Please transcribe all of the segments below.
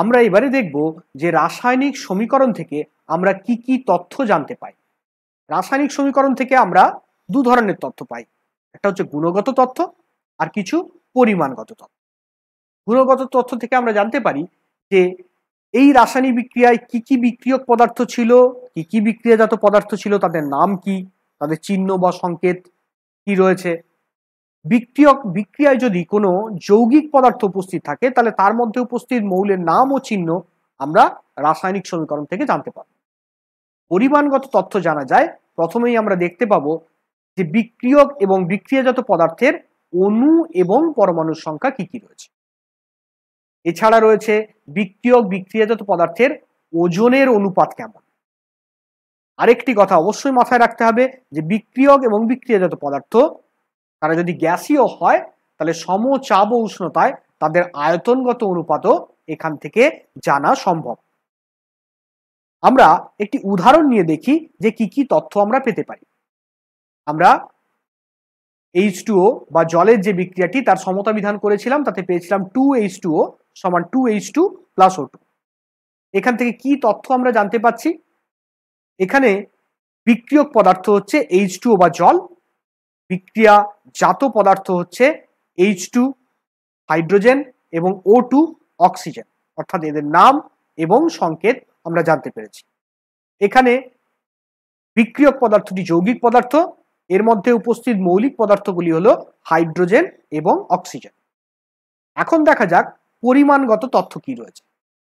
আমরা এবারে দেখব যে রাসায়নিক সমীকরণ থেকে আমরা কি কি তথ্য জানতে পাই। রাসায়নিক সমীকরণ থেকে আমরা দু ধরনের তথ্য পাই। একটা হচ্ছে গুণগত তথ্য আর কিছু পরিমাণগত তথ্য। গুণগত তথ্য থেকে আমরা জানতে পারি যে এই রাসায়নিক বিক্রিয়ায় কি কি বিক্রিয়ক পদার্থ ছিল, কি কি বিক্রিয়াজাত পদার্থ ছিল, তাদের নাম কি, তাদের চিহ্ন বা সংকেত কি রয়েছে। বিক্রিয়ক বিক্রিয়ায় যদি কোনো যৌগিক পদার্থ উপস্থিত থাকে, তাহলে তার মধ্যে উপস্থিত মৌলের নাম ও চিহ্ন আমরা রাসায়নিক সমীকরণ থেকে জানতে পারব। পরিমাণগত তথ্য জানা যায়। প্রথমেই আমরা দেখতে পাবো যে বিক্রিয়ক এবং বিক্রিয়াজাত পদার্থের অণু এবং পরমাণুর সংখ্যা কি কি রয়েছে। এছাড়া রয়েছে বিক্রিয়ক বিক্রিয়াজাত পদার্থের ওজনের অনুপাত কেমন? আরেকটি কথা অবশ্যই মাথায় রাখতে হবে যে বিক্রিয়ক এবং বিক্রিয়াজাত পদার্থ তারা যদি গ্যাসীয় হয়, তাহলে সম চাপ উষ্ণতায় তাদের আয়তনগত অনুপাতও এখান থেকে জানা সম্ভব। আমরা একটি উদাহরণ নিয়ে দেখি যে কি কি তথ্য আমরা পেতে পারি। আমরা এইচ টুও বা জলের যে বিক্রিয়াটি তার সমতা বিধান করেছিলাম, তাতে পেয়েছিলাম টু এইচ টুও সমান two H two plus O two এখান থেকে কি তথ্য আমরা জানতে পাচ্ছি? এখানে বিক্রিয়ক পদার্থ হচ্ছে এইচ টু বা জল বিক্রিয়া জাত পদার্থ হচ্ছে এইচ টু হাইড্রোজেন এবং ও টু অক্সিজেন। অর্থাৎ এদের নাম এবং সংকেত আমরা জানতে পেরেছি। এখানে বিক্রিয়ক পদার্থটি যৌগিক পদার্থ, এর মধ্যে উপস্থিত মৌলিক পদার্থগুলি হলো হাইড্রোজেন এবং অক্সিজেন। এখন দেখা যাক পরিমাণগত তথ্য কি রয়েছে।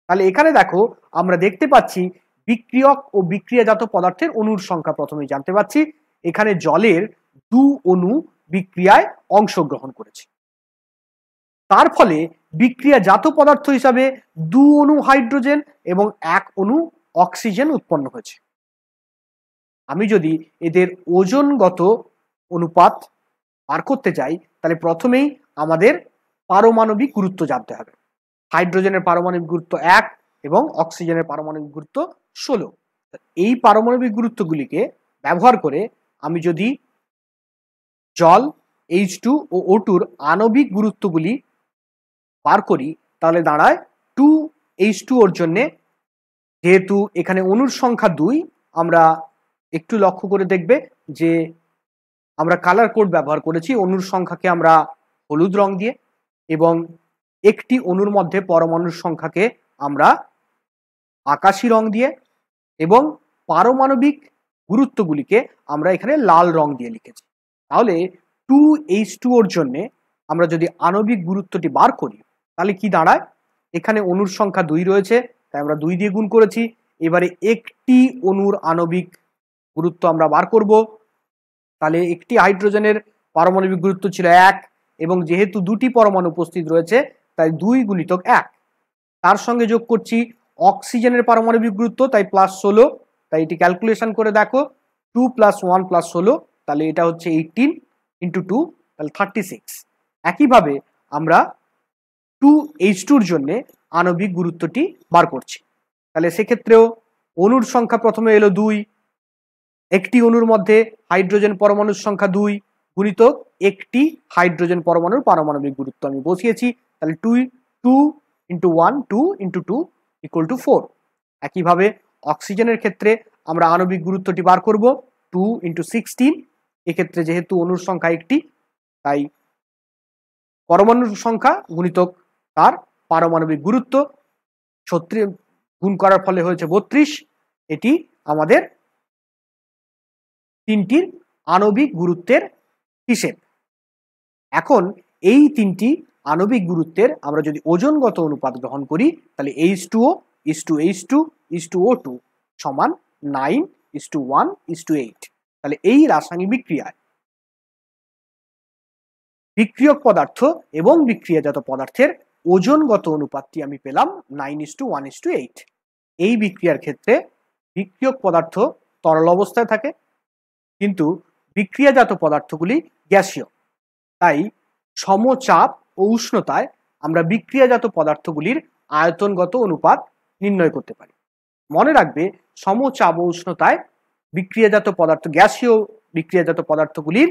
তাহলে এখানে দেখো, আমরা দেখতে পাচ্ছি বিক্রিয়ক ও বিক্রিয়াজাত পদার্থের অণুর সংখ্যা প্রথমে জানতে পাচ্ছি। এখানে জলের দু অণু বিক্রিয়ায় অংশগ্রহণ করেছে। তার ফলে বিক্রিয়াজাত পদার্থ হিসাবে দু অণু হাইড্রোজেন এবং এক অণু অক্সিজেন উৎপন্ন হয়েছে। আমি যদি এদের ওজনগত অনুপাত বার করতে চাই, তাহলে প্রথমেই আমাদের পারমাণবিক গুরুত্ব জানতে হবে। হাইড্রোজেনের পারমাণবিক গুরুত্ব এক এবং অক্সিজেনের পারমাণবিক গুরুত্ব ষোলো। এই পারমাণবিক গুরুত্বগুলিকে ব্যবহার করে আমি যদি জল এইচ টু ও ও আণবিক গুরুত্বগুলি বার করি, তাহলে দাঁড়ায় টু এইচ টু ওর জন্যে। যেহেতু এখানে অনুর সংখ্যা দুই, আমরা একটু লক্ষ্য করে দেখবে যে আমরা কালার কোড ব্যবহার করেছি অনুর সংখ্যাকে আমরা হলুদ রং দিয়ে এবং একটি অনুর মধ্যে পরমাণুর সংখ্যাকে আমরা আকাশি রং দিয়ে এবং পারমাণবিক গুরুত্বগুলিকে আমরা এখানে লাল রং দিয়ে লিখেছি। তাহলে টু এইচ টু ওর জন্যে আমরা যদি আণবিক গুরুত্বটি বার করি, তাহলে কি দাঁড়ায়? এখানে অনুর সংখ্যা দুই রয়েছে, তাই আমরা দুই দিয়ে গুণ করেছি। এবারে একটি অনুর আণবিক গুরুত্ব আমরা বার করব। তাহলে একটি হাইড্রোজেনের পারমাণবিক গুরুত্ব ছিল এক, এবং যেহেতু দুটি পরমাণু উপস্থিত রয়েছে, তাই দুই গুণিতক এক। তার সঙ্গে যোগ করছি অক্সিজেনের পারমাণবিক গুরুত্ব, তাই প্লাস ষোলো। তাই এটি ক্যালকুলেশন করে দেখো টু প্লাস ওয়ান প্লাস ষোলো তাহলে এটা হচ্ছে এইটিন ইন্টু টু তাহলে থার্টি সিক্স একইভাবে আমরা টু এইচ টুর জন্যে আণবিক গুরুত্বটি বার করছি। তাহলে সেক্ষেত্রেও অনুর সংখ্যা প্রথমে এলো দুই, একটি অণুর মধ্যে হাইড্রোজেন পরমাণুর সংখ্যা দুই গুণিতক একটি হাইড্রোজেন পরমাণুর পারমাণবিক গুরুত্ব আমি বসিয়েছি। তাহলে two two into one two into two equal to four একইভাবে অক্সিজেনের ক্ষেত্রে আমরা আণবিক গুরুত্বটি বার করব টু ইন্টু সিক্সটিন এক্ষেত্রে যেহেতু অণুর সংখ্যা একটি, তাই পরমাণুর সংখ্যা গুণিতক তার পারমাণবিক গুরুত্ব। ছত্রিশ গুণ করার ফলে হয়েছে বত্রিশ। এটি আমাদের তিনটির আণবিক গুরুত্বের হিসেব। এখন এই তিনটি আণবিক গুরুত্বের আমরা যদি ওজনগত অনুপাত গ্রহণ করি, তাহলে H two O is to H two is to O two সমান nine is to one is to eight তাহলে এই রাসায়নিক বিক্রিয়ায় বিক্রিয়ক পদার্থ এবং বিক্রিয়াজাত পদার্থের ওজনগত অনুপাতটি আমি পেলাম nine is to one is to eight এই বিক্রিয়ার ক্ষেত্রে বিক্রিয়ক পদার্থ তরল অবস্থায় থাকে, কিন্তু বিক্রিয়াজাত পদার্থগুলি গ্যাসীয়। তাই সমচাপ ও উষ্ণতায় আমরা বিক্রিয়াজাত পদার্থগুলির আয়তনগত অনুপাত নির্ণয় করতে পারি। মনে রাখবে, সমচাপ ও উষ্ণতায় বিক্রিয়াজাত পদার্থ, গ্যাসীয় বিক্রিয়াজাত পদার্থগুলির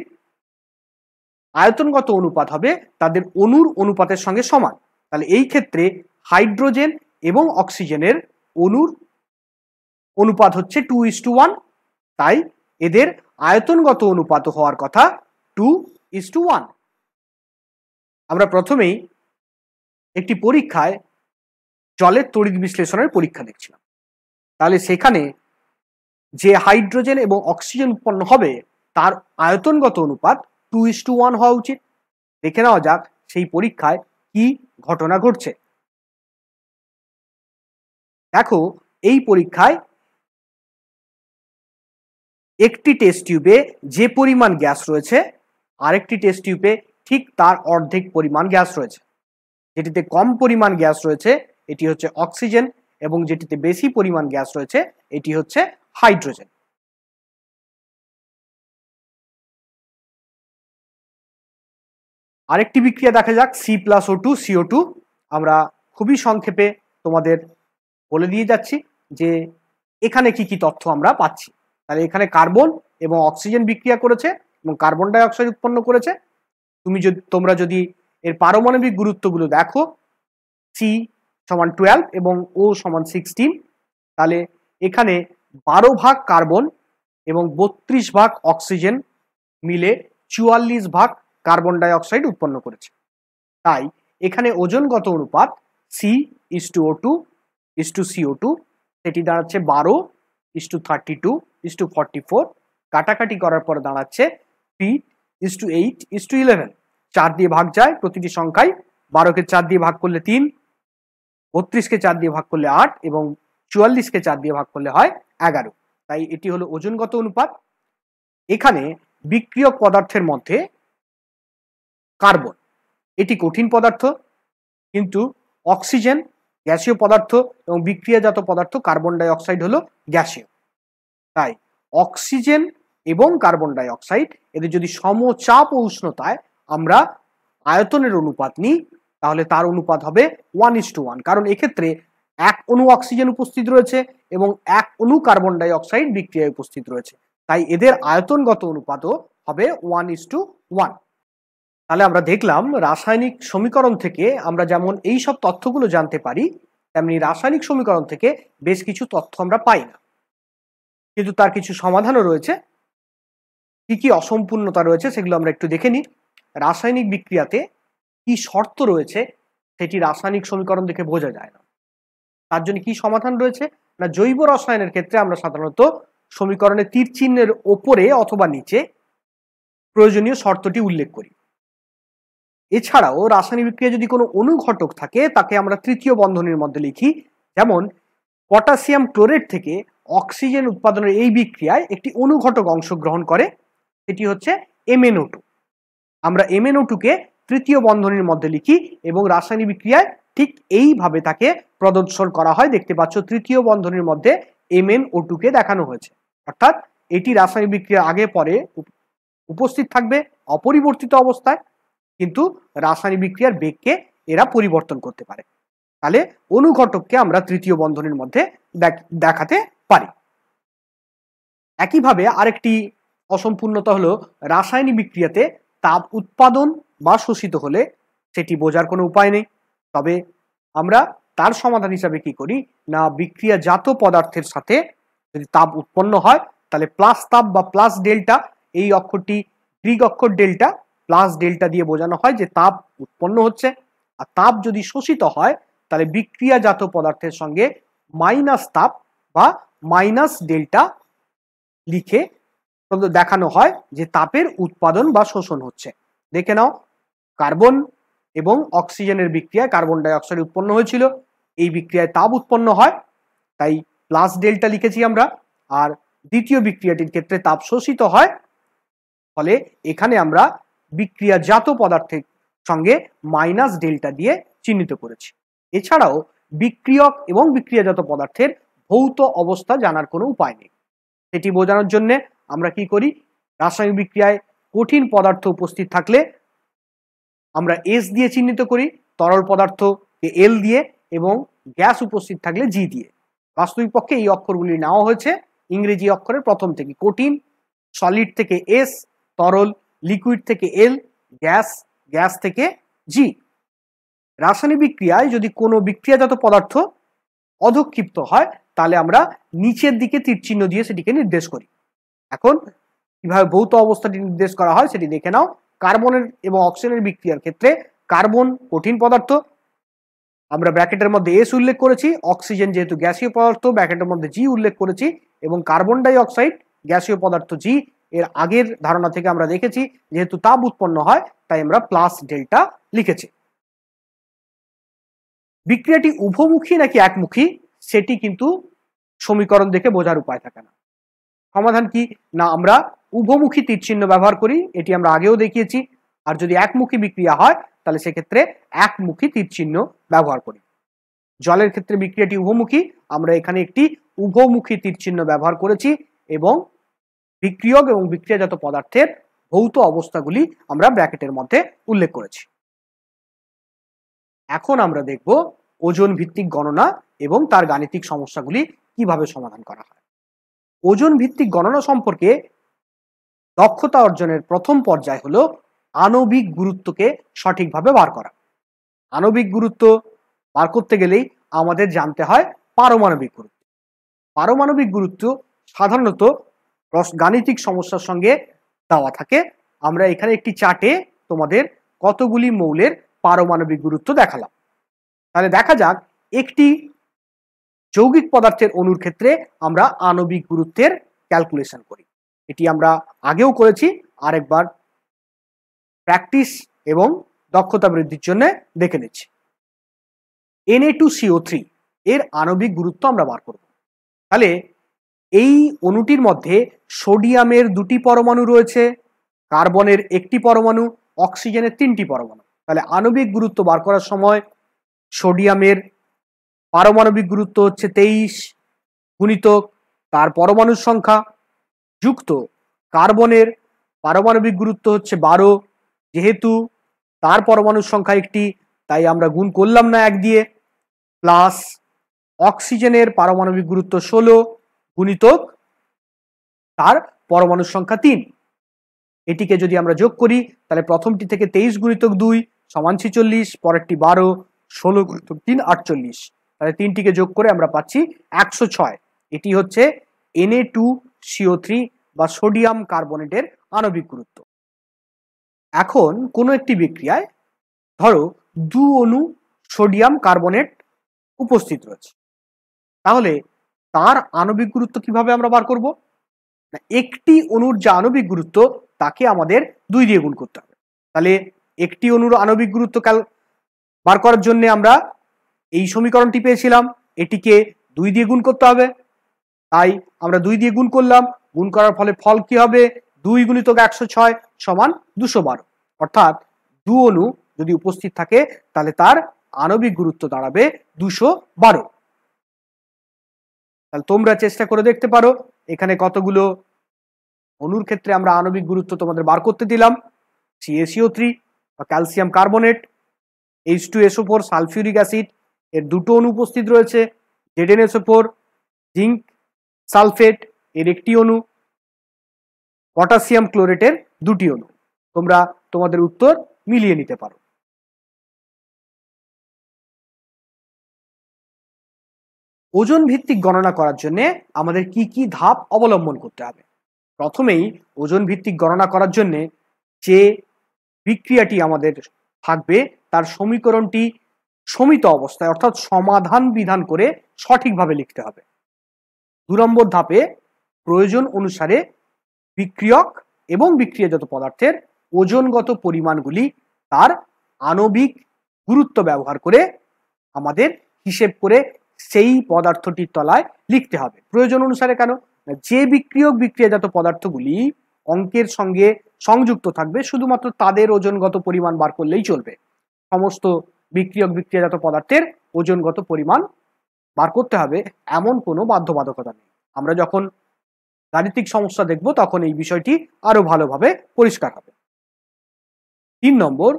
আয়তনগত অনুপাত হবে তাদের অণুর অনুপাতের সঙ্গে সমান। তাহলে এই ক্ষেত্রে হাইড্রোজেন এবং অক্সিজেনের অনুর অনুপাত হচ্ছে টু ইস টু ওয়ান তাই এদের আয়তনগত অনুপাত হওয়ার কথা টু ইস টু ওয়ান আমরা প্রথমেই একটি পরীক্ষায় জলের তড়িৎ বিশ্লেষণের পরীক্ষা দেখছিলাম। তাহলে সেখানে যে হাইড্রোজেন এবং অক্সিজেন উৎপন্ন হবে, তার আয়তনগত অনুপাত টু ইস টু ওয়ান হওয়া উচিত। দেখে নেওয়া যাক সেই পরীক্ষায় কি ঘটনা ঘটছে। দেখো, এই পরীক্ষায় একটি টেস্ট টিউবে যে পরিমাণ গ্যাস রয়েছে, আরেকটি টেস্ট টিউবে ঠিক তার অর্ধেক পরিমাণ গ্যাস রয়েছে। যেটিতে কম পরিমাণ গ্যাস রয়েছে, এটি হচ্ছে অক্সিজেন এবং যেটিতে বেশি পরিমাণ গ্যাস রয়েছে, এটি হচ্ছে হাইড্রোজেন। আরেকটি বিক্রিয়া দেখা যাক C plus O two CO two আমরা খুবই সংক্ষেপে তোমাদের বলে দিয়ে যাচ্ছি যে এখানে কি কি তথ্য আমরা পাচ্ছি। তাহলে এখানে কার্বন এবং অক্সিজেন বিক্রিয়া করেছে এবং কার্বন ডাই অক্সাইড উৎপন্ন করেছে। তুমি যদি, তোমরা যদি এর পারমাণবিক গুরুত্বগুলো দেখো সি সমান টুয়েলভ এবং ও সমান সিক্সটিন তাহলে এখানে বারো ভাগ কার্বন এবং বত্রিশ ভাগ অক্সিজেন মিলে চুয়াল্লিশ ভাগ কার্বন ডাই অক্সাইড উৎপন্ন করেছে। তাই এখানে ওজনগত অনুপাত C is to O two is to CO two সেটি দাঁড়াচ্ছে বারো is to thirty two is to forty four কাটাকাটি করার পরে দাঁড়াচ্ছে P is to eight is to eleven চার দিয়ে ভাগ যায়, প্রতিটি সংখ্যায় বারোকে চার দিয়ে ভাগ করলে তিন, বত্রিশকে চার দিয়ে ভাগ করলে আট এবং চুয়াল্লিশকে চার দিয়ে ভাগ করলে হয় এগারো। তাই এটি হলো ওজনগত অনুপাত। এখানে বিক্রিয়ক পদার্থের মধ্যে কার্বন, এটি কঠিন পদার্থ, কিন্তু অক্সিজেন, গ্যাসীয় পদার্থ এবং বিক্রিয়াজাত পদার্থ, কার্বন ডাই অক্সাইড হলো গ্যাসীয়। তাই অক্সিজেন এবং কার্বন ডাই অক্সাইড এদের যদি সমচাপ ও উষ্ণতায় আমরা আয়তনের অনুপাত নিই, তাহলে তার অনুপাত হবে ওয়ান ইস টু ওয়ান। কারণ এক্ষেত্রে এক অণু অক্সিজেন উপস্থিত রয়েছে এবং এক অণু কার্বন ডাই অক্সাইড বিক্রিয়ায় উপস্থিত রয়েছে। তাই এদের আয়তনগত অনুপাতও হবে ওয়ান ইস টু ওয়ান তাহলে আমরা দেখলাম রাসায়নিক সমীকরণ থেকে আমরা যেমন এই সব তথ্যগুলো জানতে পারি, তেমনি রাসায়নিক সমীকরণ থেকে বেশ কিছু তথ্য আমরা পাই না। কিন্তু তার কিছু সমাধানও রয়েছে। কি কি অসম্পূর্ণতা রয়েছে সেগুলো আমরা একটু দেখে নিই। রাসায়নিক বিক্রিয়াতে কি শর্ত রয়েছে সেটি রাসায়নিক সমীকরণ দেখে বোঝা যায় না। তার জন্য কি সমাধান রয়েছে? না জৈব রসায়নের ক্ষেত্রে আমরা সাধারণত সমীকরণের তীর চিহ্নের ওপরে অথবা নিচে প্রয়োজনীয় শর্তটি উল্লেখ করি। এছাড়াও রাসায়নিক বিক্রিয়া যদি কোনো অনুঘটক থাকে, তাকে আমরা তৃতীয় বন্ধনীর মধ্যে লিখি। যেমন, পটাশিয়াম ক্লোরেট থেকে অক্সিজেন উৎপাদনের এই বিক্রিয়ায় একটি অনুঘটক অংশগ্রহণ করে, এটি হচ্ছে এমএনও টু আমরা এমএনও টুকে তৃতীয় বন্ধনীর মধ্যে লিখি এবং রাসায়নিক বিক্রিয়ায় ঠিক এইভাবে তাকে প্রদর্শন করা হয়। দেখতে পাচ্ছ, তৃতীয় বন্ধনীর মধ্যে এমএন ও টুকে দেখানো হয়েছে। অর্থাৎ এটি রাসায়নিক বিক্রিয়া আগে পরে উপস্থিত থাকবে অপরিবর্তিত অবস্থায়, কিন্তু রাসায়নিক বিক্রিয়ার বেগকে এরা পরিবর্তন করতে পারে। তাহলে অনুঘটককে আমরা তৃতীয় বন্ধনীর মধ্যে দেখাতে পারি। একইভাবে আরেকটি অসম্পূর্ণতা হলো, রাসায়নিক বিক্রিয়াতে তাপ উৎপাদন বা শোষিত হলে সেটি বোঝার কোনো উপায় নেই। তবে আমরা তার সমাধান হিসাবে কি করি? না, বিক্রিয়াজাত পদার্থের সাথে যদি তাপ উৎপন্ন হয়, তাহলে প্লাস তাপ বা প্লাস ডেল্টা এই অক্ষরটি গ্রিক অক্ষর ডেল্টা প্লাস ডেল্টা দিয়ে বোঝানো হয় যে তাপ উৎপন্ন হচ্ছে। আর তাপ যদি শোষিত হয়, তাহলে বিক্রিয়াজাত পদার্থের সঙ্গে মাইনাস তাপ বা মাইনাস ডেল্টা লিখে দেখানো হয় যে তাপের উৎপাদন বা শোষণ হচ্ছে। দেখে নাও কার্বন এবং অক্সিজেনের বিক্রিয়ায় কার্বন ডাই অক্সাইড উৎপন্ন হয়েছিল। এই বিক্রিয়ায় তাপ উৎপন্ন হয়, তাই প্লাস ডেল্টা লিখেছি আমরা, আর দ্বিতীয় বিক্রিয়াটির ক্ষেত্রে তাপ শোষিত হয়। ফলে এখানে আমরা বিক্রিয়াজাত পদার্থের সঙ্গে মাইনাস ডেল্টা দিয়ে চিহ্নিত করেছি। এছাড়াও বিক্রিয়ক এবং বিক্রিয়াজাত পদার্থের ভৌত অবস্থা জানার কোনো উপায় নেই। সেটি বোঝানোর জন্য আমরা কি করি? রাসায়নিক বিক্রিয়ায় কঠিন পদার্থ উপস্থিত থাকলে আমরা এস দিয়ে চিহ্নিত করি, তরল পদার্থ এল দিয়ে এবং গ্যাস উপস্থিত থাকলে জি দিয়ে। বাস্তবিক পক্ষে এই অক্ষরগুলি নেওয়া হয়েছে। ইংরেজি অক্ষরের প্রথম থেকে কঠিন সলিড থেকে এস তরল লিকুইড থেকে এল গ্যাস গ্যাস থেকে জি রাসায়নিক বিক্রিয়ায় যদি কোনো বিক্রিয়াজাত পদার্থ অধক্ষিপ্ত হয়, তাহলে আমরা নিচের দিকে তীর চিহ্ন দিয়ে সেটিকে নির্দেশ করি। এখন কীভাবে ভৌত অবস্থাটি নির্দেশ করা হয় সেটি দেখে নাও। কার্বনের এবং অক্সিজেনের বিক্রিয়ার ক্ষেত্রে কার্বন কঠিন পদার্থ। আমরা ব্র্যাকেটের মধ্যে এস উল্লেখ করেছি, অক্সিজেন যেহেতু গ্যাসীয় পদার্থ, ব্র্যাকেটের মধ্যে জি উল্লেখ করেছি, এবং কার্বন ডাই অক্সাইড গ্যাসীয় পদার্থ জি এর আগের ধারণা থেকে আমরা দেখেছি, যেহেতু তাপ উৎপন্ন হয়, তাই আমরা প্লাস ডেল্টা লিখেছি। বিক্রিয়াটি উভমুখী নাকি একমুখী, সেটি কিন্তু সমীকরণ দেখে বোঝার উপায় থাকে না। সমাধান কি? না, আমরা উভমুখী তীর চিহ্ন ব্যবহার করি, এটি আমরা আগেও দেখিয়েছি। আর যদি একমুখী বিক্রিয়া হয়, তাহলে সেক্ষেত্রে একমুখী তীর চিহ্ন ব্যবহার করি। জলের ক্ষেত্রে বিক্রিয়াটি উভমুখী, আমরা এখানে একটি উভমুখী তীর চিহ্ন ব্যবহার করেছি এবং বিক্রিয়ক এবং বিক্রিয়াজাত পদার্থের ভৌত অবস্থাগুলি আমরা ব্র্যাকেটের মধ্যে উল্লেখ করেছি। এখন আমরা দেখব ওজন ভিত্তিক গণনা এবং তার গাণিতিক সমস্যাগুলি কীভাবে সমাধান করা হয়। ওজন ভিত্তিক গণনা সম্পর্কে দক্ষতা অর্জনের প্রথম পর্যায় হলো আণবিক গুরুত্বকে সঠিকভাবে বার করা। আণবিক গুরুত্ব বার করতে গেলেই আমাদের জানতে হয় পারমাণবিক গুরুত্ব। পারমাণবিক গুরুত্ব সাধারণত গাণিতিক সমস্যার সঙ্গে দেওয়া থাকে। আমরা এখানে একটি চার্টে তোমাদের কতগুলি মৌলের পারমাণবিক গুরুত্ব দেখালাম। তাহলে দেখা যাক একটি যৌগিক পদার্থের অণুর ক্ষেত্রে আমরা আণবিক গুরুত্বের ক্যালকুলেশন করি। এটি আমরা আগেও করেছি, আরেকবার প্র্যাকটিস এবং দক্ষতা বৃদ্ধির জন্য দেখে নিচ্ছি। এনএ টু সিও থ্রি এর আণবিক গুরুত্ব আমরা বার করব। তাহলে এই অণুটির মধ্যে সোডিয়ামের দুটি পরমাণু রয়েছে, কার্বনের একটি পরমাণু, অক্সিজেনের তিনটি পরমাণু। তাহলে আণবিক গুরুত্ব বার করার সময় সোডিয়ামের পারমাণবিক গুরুত্ব হচ্ছে তেইশ গুণিতক তার পরমাণুর সংখ্যা যুক্ত। কার্বনের পারমাণবিক গুরুত্ব হচ্ছে বারো, যেহেতু তার পরমাণুর সংখ্যা একটি, তাই আমরা গুণ করলাম না এক দিয়ে। প্লাস অক্সিজেনের পারমাণবিক গুরুত্ব ষোলো গুণিতক তার পরমাণুর সংখ্যা তিন। এটিকে যদি আমরা যোগ করি, তাহলে প্রথমটি থেকে তেইশ গুণিতক দুই সমান ছিচল্লিশ, পরেরটি বারো, ষোলো গুণিতক তিন, আটচল্লিশ। তাহলে তিনটিকে যোগ করে আমরা পাচ্ছি একশো ছয়। এটি হচ্ছে এনএ টু সিও থ্রি বা সোডিয়াম কার্বনেটের আণবিক গুরুত্ব। এখন কোনো একটি বিক্রিয়ায় ধরো দু অণু সোডিয়াম কার্বনেট উপস্থিত রয়েছে। তাহলে তার আণবিক গুরুত্ব কীভাবে আমরা বার করব? না, একটি অণুর যে আণবিক গুরুত্ব, তাকে আমাদের দুই দিয়ে গুণ করতে হবে। তাহলে একটি অণুর আণবিক গুরুত্ব কাল বার করার জন্য আমরা এই সমীকরণটি পেয়েছিলাম, এটিকে দুই দিয়ে গুণ করতে হবে। তাই আমরা দুই দিয়ে গুণ করলাম, গুণ করার ফলে ফল কি হবে? দুই গুণিত একশো ছয় সমান দুশো বারো। অর্থাৎ দু অণু যদি উপস্থিত থাকে, তাহলে তার আণবিক গুরুত্ব দাঁড়াবে দুশো বারো। তাহলে তোমরা চেষ্টা করে দেখতে পারো, এখানে কতগুলো অণুর ক্ষেত্রে আমরা আণবিক গুরুত্ব তোমাদের বার করতে দিলাম। সিএসিও থ্রি বা calcium carbonate H two SO four sulphuric acid এর দুটো অণু উপস্থিত রয়েছে ZN SO four zinc sulphate এর একটি অণু পটাশিয়াম ক্লোরেটের দুটি অণু। তোমরা তোমাদের উত্তর মিলিয়ে নিতে পারো। ওজন ভিত্তিক গণনা করার জন্য আমাদের কি কি ধাপ অবলম্বন করতে হবে? প্রথমেই ওজন ভিত্তিক গণনা করার জন্য যে বিক্রিয়াটি আমাদের থাকবে, তার সমীকরণটি সমিত অবস্থায়, অর্থাৎ সমাধান বিধান করে সঠিকভাবে লিখতে হবে। দু নম্বর ধাপে প্রয়োজন অনুসারে বিক্রিয়ক এবং বিক্রিয়াজাত পদার্থের ওজনগত পরিমাণগুলি তার আণবিক গুরুত্ব ব্যবহার করে আমাদের হিসেব করে সেই পদার্থটির তলায় লিখতে হবে। প্রয়োজন অনুসারে কেন? যে বিক্রিয়ক বিক্রিয়াজাত পদার্থগুলি অঙ্কের সঙ্গে সংযুক্ত থাকবে, শুধুমাত্র তাদের ওজনগত পরিমাণ বার করলেই চলবে। সমস্ত বিক্রিয়ক বিক্রিয়াজাত পদার্থের ওজনগত পরিমাণ বার করতে হবে এমন কোনো বাধ্যবাধকতা নেই। আমরা যখন গাণিতিক সমস্যা দেখব তখন এই বিষয়টি আরও ভালোভাবে পরিষ্কার হবে। তিন নম্বর,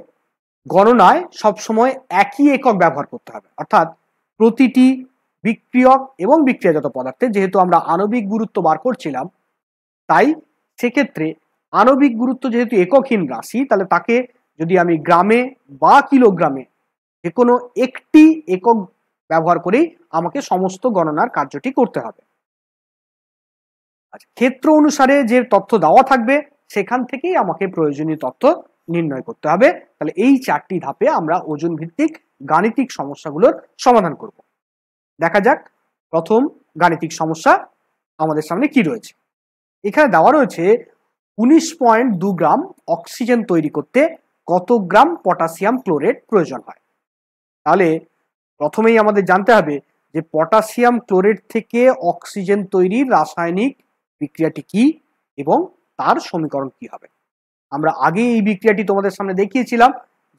গণনায় সবসময় একই একক ব্যবহার করতে হবে। অর্থাৎ প্রতিটি বিক্রিয়ক এবং বিক্রিয়াজাত পদার্থে যেহেতু আমরা আণবিক গুরুত্ব বার করছিলাম, তাই সেক্ষেত্রে আণবিক গুরুত্ব যেহেতু এককহীন রাশি, তাহলে তাকে যদি আমি গ্রামে বা কিলোগ্রামে যে কোনো একটি একক ব্যবহার করেই আমাকে সমস্ত গণনার কার্যটি করতে হবে। আচ্ছা ক্ষেত্র অনুসারে যে তথ্য দেওয়া থাকবে, সেখান থেকেই আমাকে প্রয়োজনীয় তথ্য নির্ণয় করতে হবে। তাহলে এই চারটি ধাপে আমরা ওজন ভিত্তিক গাণিতিক সমস্যাগুলোর সমাধান করব। দেখা যাক, প্রথম গাণিতিক সমস্যা আমাদের সামনে কি রয়েছে। এখানে দেওয়া রয়েছে উনিশ পয়েন্ট দু গ্রাম অক্সিজেন তৈরি করতে কত গ্রাম পটাশিয়াম ক্লোরেট প্রয়োজন হয়। তাহলে প্রথমেই আমাদের জানতে হবে যে পটাশিয়াম ক্লোরেট থেকে অক্সিজেন তৈরির রাসায়নিক বিক্রিয়াটি কি এবং তার সমীকরণ কি হবে। আমরা আগে এই বিক্রিয়াটি তোমাদের সামনে দেখিয়েছিলাম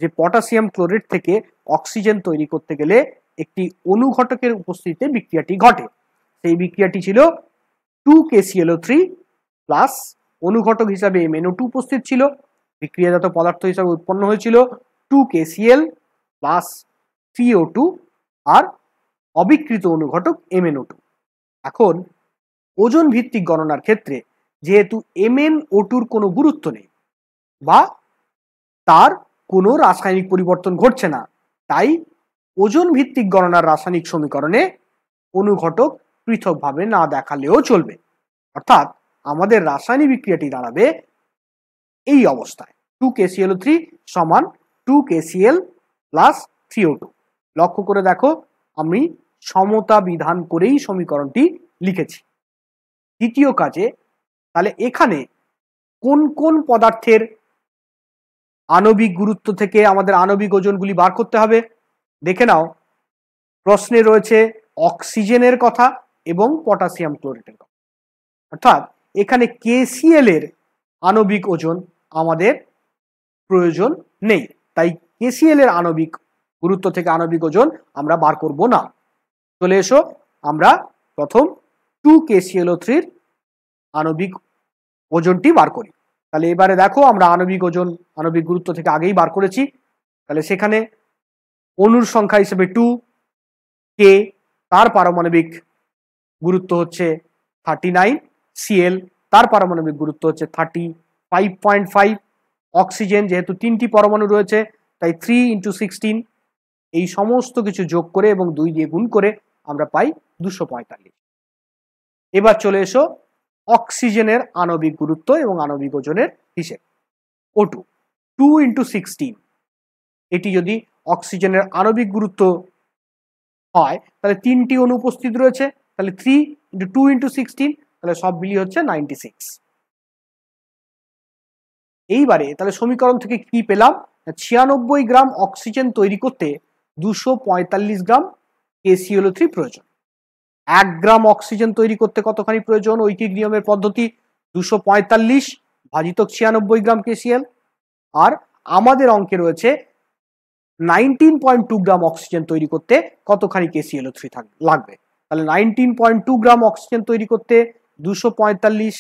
যে পটাশিয়াম ক্লোরেট থেকে অক্সিজেন তৈরি করতে গেলে একটি অনুঘটকের উপস্থিতিতে বিক্রিয়াটি ঘটে। সেই বিক্রিয়াটি ছিল টু কেসিএলও থ্রি প্লাস অনুঘটক হিসাবে এমএনও টু উপস্থিত ছিল। বিক্রিয়াজাত পদার্থ হিসাবে উৎপন্ন হয়েছিল two KCL plus CO two আর অবিকৃত অনুঘটক এমএনও টু এখন ওজন ভিত্তিক গণনার ক্ষেত্রে যেহেতু এমএন ও টুর কোনো গুরুত্ব নেই বা তার কোনো রাসায়নিক পরিবর্তন ঘটছে না, তাই ওজন ভিত্তিক গণনার রাসায়নিক সমীকরণে অনুঘটক পৃথকভাবে না দেখালেও চলবে। অর্থাৎ আমাদের রাসায়নিক বিক্রিয়াটি দাঁড়াবে এই অবস্থায়। টু কেসিএল থ্রি সমান two KCL plus three O two লক্ষ্য করে দেখো, আমি সমতা বিধান করেই সমীকরণটি লিখেছি। দ্বিতীয় কাজে, তাহলে এখানে কোন কোন পদার্থের আণবিক গুরুত্ব থেকে আমাদের আণবিক ওজনগুলি বার করতে হবে? দেখে নাও, প্রশ্নে রয়েছে অক্সিজেনের কথা এবং পটাশিয়াম ক্লোরেটের কথা। অর্থাৎ এখানে কেসিএল এর আণবিক ওজন আমাদের প্রয়োজন নেই। তাই কেসিএল এর আণবিক গুরুত্ব থেকে আণবিক ওজন আমরা বার করব না। চলে এসো, আমরা প্রথম টু কেসিএলও থ্রির আণবিক ওজনটি বার করি। তাহলে এবারে দেখো, আমরা আণবিক ওজন, আণবিক গুরুত্ব থেকে আগেই বার করেছি। তাহলে সেখানে অনুর সংখ্যা হিসেবে টু কে তার পারমাণবিক গুরুত্ব হচ্ছে থার্টি নাইন সিএল তার পারমাণবিক গুরুত্ব হচ্ছে thirty five point five oxygen যেহেতু তিনটি পরমাণু রয়েছে, তাই থ্রি ইন্টু সিক্সটিন এই সমস্ত কিছু যোগ করে এবং দুই দিয়ে গুণ করে আমরা পাই দুশো পঁয়তাল্লিশ। এবার চলে এসো অক্সিজেনের আণবিক গুরুত্ব এবং আণবিক ওজনের হিসেব। O two two into sixteen এটি যদি অক্সিজেনের আণবিক গুরুত্ব হয়, তাহলে তিনটি অনুপস্থিত রয়েছে, তাহলে three into two into sixteen তাহলে সব মিলিয়ে হচ্ছে নাইনটি সিক্স এইবারে তাহলে সমীকরণ থেকে কি পেলাম? ছিয়ানব্বই গ্রাম অক্সিজেন তৈরি করতে দুশো পঁয়তাল্লিশ গ্রাম কেসিওলো থ্রি প্রয়োজন। এক গ্রাম অক্সিজেন তৈরি করতে কতখানি প্রয়োজন? ঐকিক নিয়মের পদ্ধতি দুশো পঁয়তাল্লিশ ভাজিতক ছিয়ানব্বই গ্রাম কেসিএল আর আমাদের অঙ্কে রয়েছে nineteen point two gram oxygen তৈরি করতে কতখানি কেসিএলও থ্রি লাগবে। তাহলে nineteen point two gram oxygen তৈরি করতে দুশো পঁয়তাল্লিশ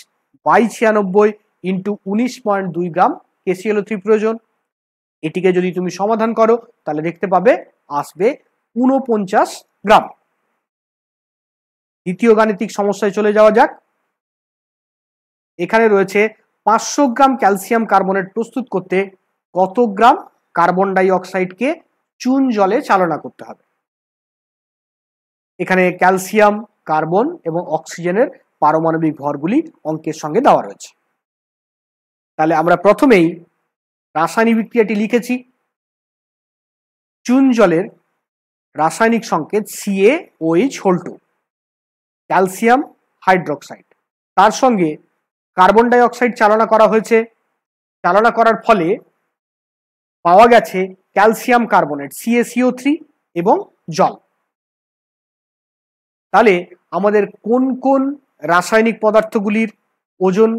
বাই ছিয়ানব্বই ইন্টু উনিশ পয়েন্ট দুই গ্রাম কেসিএলও থ্রি প্রয়োজন। এটিকে যদি তুমি সমাধান করো, তাহলে দেখতে পাবে আসবে উনপঞ্চাশ গ্রাম। দ্বিতীয় গাণিতিক সমস্যায় চলে যাওয়া যাক। এখানে রয়েছে পাঁচশো গ্রাম ক্যালসিয়াম কার্বনেট প্রস্তুত করতে কত গ্রাম কার্বন ডাই অক্সাইডকে চুন জলে চালনা করতে হবে? এখানে ক্যালসিয়াম, কার্বন এবং অক্সিজেনের পারমাণবিক ভরগুলি অঙ্কের সঙ্গে দেওয়া রয়েছে। তাহলে আমরা প্রথমেই রাসায়নিক বিক্রিয়াটি লিখেছি। চুন জলের রাসায়নিক সংকেত CA OH whole two calcium hydroxide তার সঙ্গে কার্বন ডাই অক্সাইড চালনা করা হয়েছে। চালনা করার ফলে পাওয়া গেছে ক্যালসিয়াম কার্বনেট সিএসিও থ্রি এবং জল। তাহলে আমাদের কোন কোন রাসায়নিক পদার্থগুলির ওজন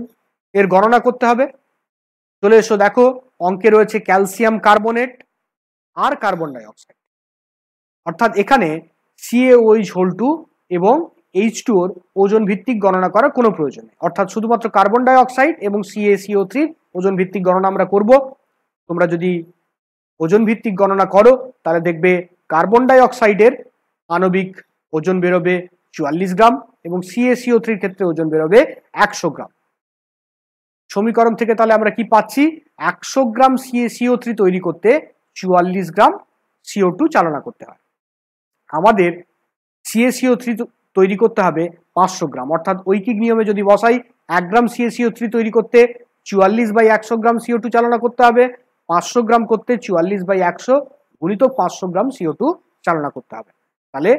এর গণনা করতে হবে? চলে এসো দেখো, অঙ্কে রয়েছে ক্যালসিয়াম কার্বনেট আর কার্বন ডাইঅক্সাইড অর্থাৎ এখানে সিএওইচ হোল টু এবং এইচ টু ওর ওজন ভিত্তিক গণনা করার কোনো প্রয়োজন নেই। অর্থাৎ শুধুমাত্র কার্বন ডাইঅক্সাইড এবং সিএসিও থ্রির ওজন ভিত্তিক গণনা আমরা করব। তোমরা যদি ওজন ভিত্তিক গণনা করো, তাহলে দেখবে কার্বন ডাইঅক্সাইডের আণবিক ওজন বেরোবে চুয়াল্লিশ গ্রাম এবং সিএসিও থ্রির ক্ষেত্রে ওজন বেরোবে একশো গ্রাম। সমীকরণ থেকে তাহলে আমরা কি পাচ্ছি? একশো গ্রাম সিএসিও থ্রি তৈরি করতে চুয়াল্লিশ গ্রাম সিও টু চালনা করতে হয়। আমাদের সিএসিও থ্রি তৈরি করতে হবে পাঁচশো গ্রাম। অর্থাৎ ঐকিক নিয়মে যদি বসাই, এক গ্রাম সিএসিও থ্রি তৈরি করতে চুয়াল্লিশ বাই একশো গ্রাম সিও টু চালনা করতে হবে, পাঁচশো গ্রাম করতে চুয়াল্লিশ বাই একশো গুণিত পাঁচশো গ্রাম সিও টু চালনা করতে হবে। তাহলে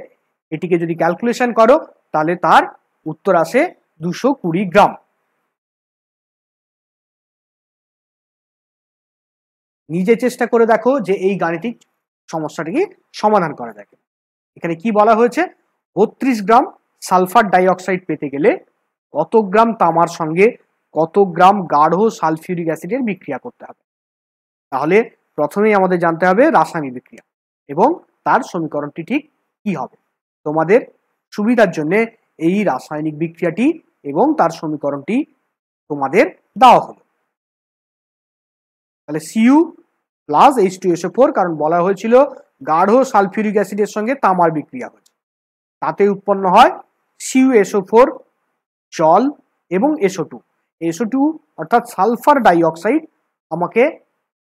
এটিকে যদি ক্যালকুলেশন করো, তাহলে তার উত্তর আসে দুশো কুড়ি গ্রাম। নিজে চেষ্টা করে দেখো যে এই গাণিতিক সমস্যাটিকে সমাধান করা যায় এখানে কি বলা হয়েছে? বত্রিশ গ্রাম সালফার ডাইঅক্সাইড পেতে গেলে কত গ্রাম তামার সঙ্গে কত গ্রাম গাঢ় সালফিউরিক অ্যাসিডের বিক্রিয়া করতে হবে? তাহলে প্রথমেই আমাদের জানতে হবে রাসায়নিক বিক্রিয়া এবং তার সমীকরণটি ঠিক কি হবে? তোমাদের সুবিধার জন্য এই রাসায়নিক বিক্রিয়াটি এবং তার সমীকরণটি তোমাদের দেওয়া হলো। তাহলে CU plus H two SO four কারণ বলা হয়েছিল গাঢ় সালফিউরিক অ্যাসিডের সঙ্গে তামার বিক্রিয়া হয়েছে তাতে উৎপন্ন হয় সিউ এসও ফোর জল এবং এসও টু এসও টু অর্থাৎ সালফার ডাইঅক্সাইড আমাকে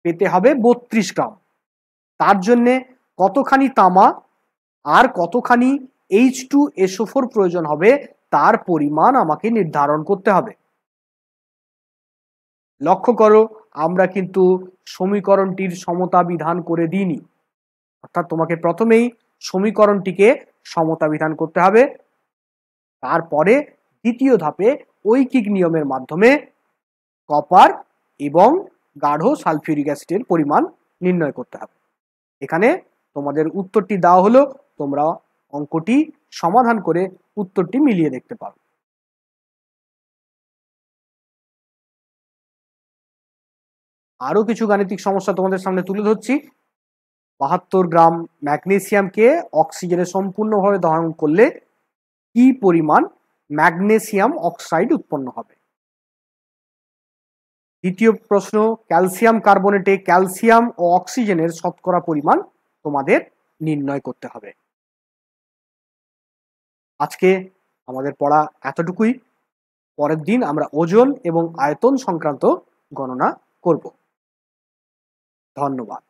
পেতে হবে বত্রিশ গ্রাম। তার জন্যে কতখানি তামা আর কতখানি এইচ টু এসও ফোর প্রয়োজন হবে, তার পরিমাণ আমাকে নির্ধারণ করতে হবে। লক্ষ্য করো, আমরা কিন্তু সমীকরণটির সমতা বিধান করে দিইনি। অর্থাৎ তোমাকে প্রথমেই সমীকরণটিকে সমতা বিধান করতে হবে। তারপরে দ্বিতীয় ধাপে ঐকিক নিয়মের মাধ্যমে কপার এবং গাঢ় সালফিউরিক অ্যাসিডের পরিমাণ নির্ণয় করতে হবে। এখানে তোমাদের উত্তরটি দেওয়া হলো, তোমরা অঙ্কটি সমাধান করে উত্তরটি মিলিয়ে দেখতে পারো। আরও কিছু গাণিতিক সমস্যা তোমাদের সামনে তুলে ধরছি। বাহাত্তর গ্রাম ম্যাগনেসিয়ামকে অক্সিজেনে সম্পূর্ণভাবে দহন করলে কি পরিমাণ ম্যাগনেসিয়াম অক্সাইড উৎপন্ন হবে? দ্বিতীয় প্রশ্ন, ক্যালসিয়াম কার্বনেটে ক্যালসিয়াম ও অক্সিজেনের শতকরা পরিমাণ তোমাদের নির্ণয় করতে হবে। আজকে আমাদের পড়া এতটুকুই। পরের দিন আমরা ওজন এবং আয়তন সংক্রান্ত গণনা করব। 反論は。